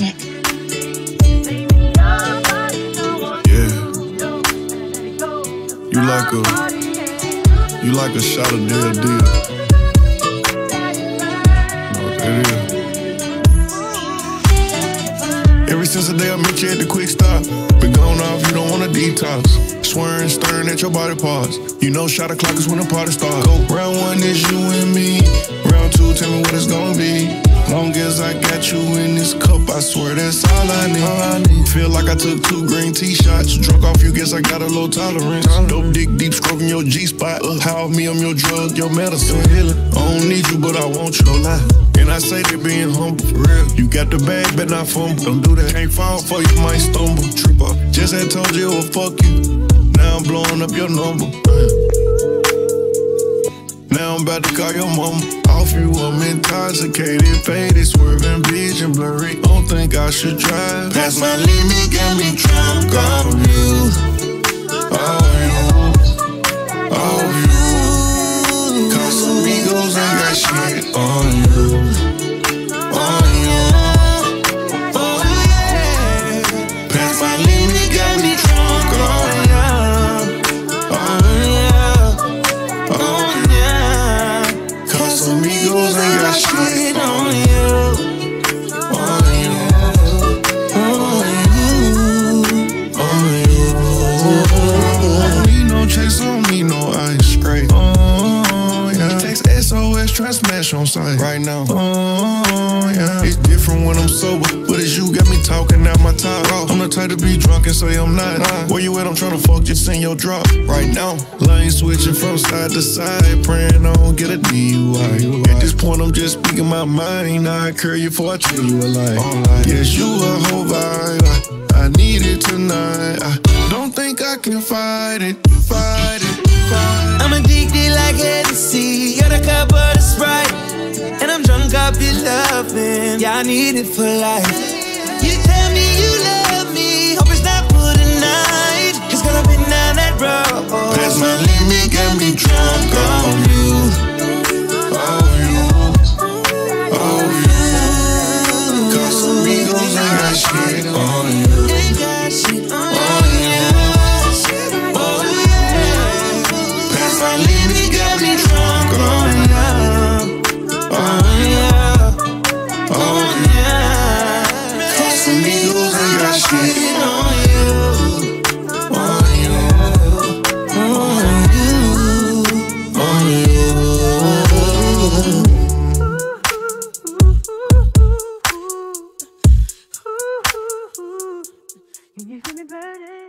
Yeah. You like a you like a shot of deal deal. Is? Ever since the day I met you at the quick stop, been gone off, you don't wanna detox. Swearing, staring at your body parts. You know, shot o'clock is when the party starts. Go round one is you and me. Round two, tell me what it's gonna be. Long as I got you in this cup, I swear that's all I need. All I need. Feel like I took two green tea shots. Drunk off you, guess I got a low tolerance. Dope dick deep stroking your G spot. Uh, how me, I'm your drug, your medicine. Don't need you, but I want you. No lie. And I say they being humble for real. You got the bag, but not fumble. Don't do that. Can't fall for you, might stumble. Trip up. Just had told you would fuck you. Now I'm blowing up your number. Now I'm about to call your mama. Off you, I'm intoxicated, faded, swerving, vision blurry. Don't think I should drive. Past my limit, got me drunk SOS, try smash on sight right now. Oh, yeah. It's different when I'm sober, but as you got me talking out my top. I'm the type to be drunk and say I'm not. Where you at? I'm trying to fuck, just send your drop right now. Lane switching from side to side, praying I don't get a DUI. At this point, I'm just speaking my mind. I curl you before I tell you a lie. Yes, you a whole vibe. I, I need it tonight. I don't think I can fight it, fight it, fight it. I'm addicted like Hennessy. Got a cup of the Sprite. And I'm drunk off your loving. Yeah, I need it for life. You tell me you love me. Hope it's not for tonight. Cause girl, I've been down that road. Past my limit, got me drunk Can you feel me burning?